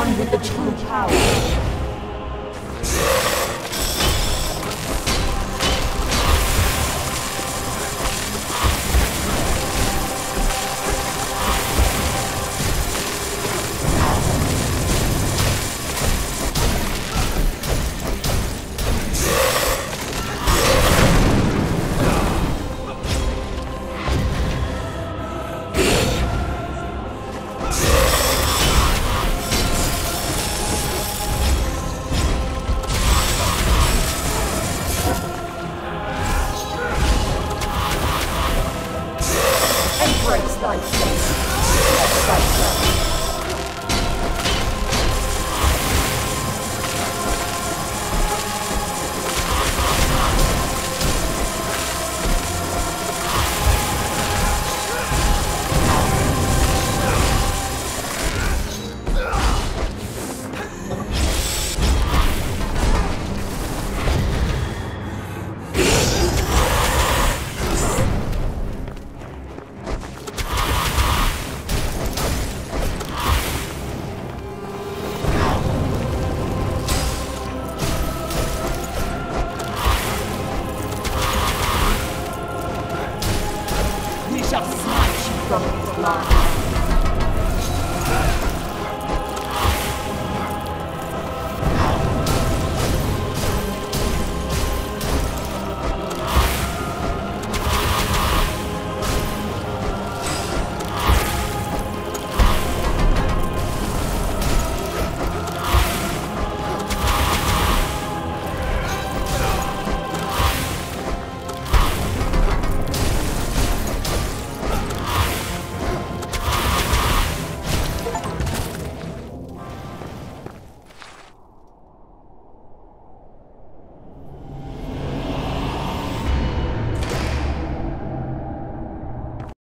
one with the true power It's like. Just smite you from the blood.